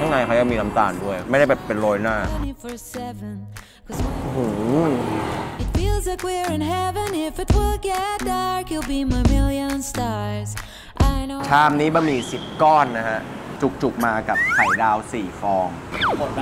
ข้างในเขายังมีน้ำตาลด้วย ไม่ได้แบบเป็นโรยหน้าโอ้ชามนี้บะหมี่สิบก้อนนะฮะ จุกๆมากับไข่ดาวสี่ฟองหมดไหม